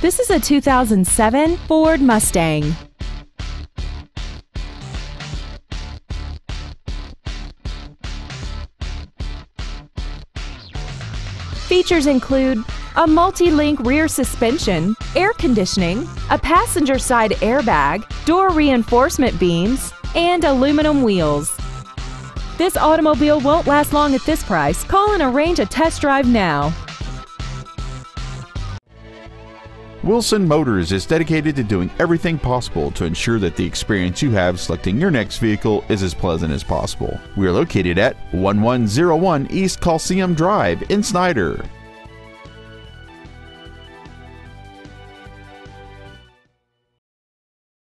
This is a 2007 Ford Mustang. Features include a multi-link rear suspension, air conditioning, a passenger side airbag, door reinforcement beams, and aluminum wheels. This automobile won't last long at this price. Call and arrange a test drive now. Wilson Motors is dedicated to doing everything possible to ensure that the experience you have selecting your next vehicle is as pleasant as possible. We are located at 1101 East Coliseum Drive in Snyder.